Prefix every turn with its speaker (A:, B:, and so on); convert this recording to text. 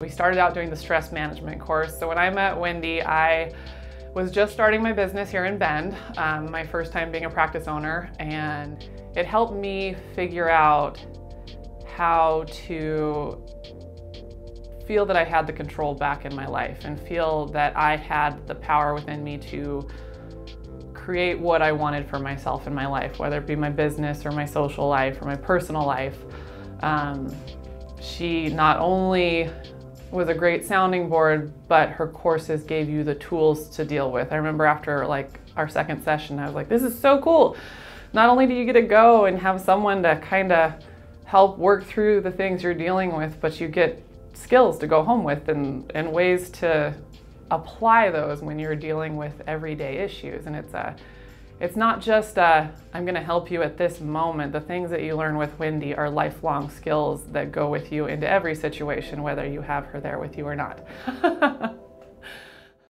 A: We started out doing the stress management course. So when I met Wendy, I was just starting my business here in Bend, um, my first time being a practice owner, and it helped me figure out how to feel that I had the control back in my life and feel that I had the power within me to create what I wanted for myself in my life, whether it be my business or my social life or my personal life. Um, she not only was a great sounding board, but her courses gave you the tools to deal with. I remember after like our second session, I was like, this is so cool. Not only do you get to go and have someone to kind of help work through the things you're dealing with, but you get skills to go home with and, and ways to apply those when you're dealing with everyday issues. And it's a it's not just uh, I'm going to help you at this moment. The things that you learn with Wendy are lifelong skills that go with you into every situation, whether you have her there with you or not.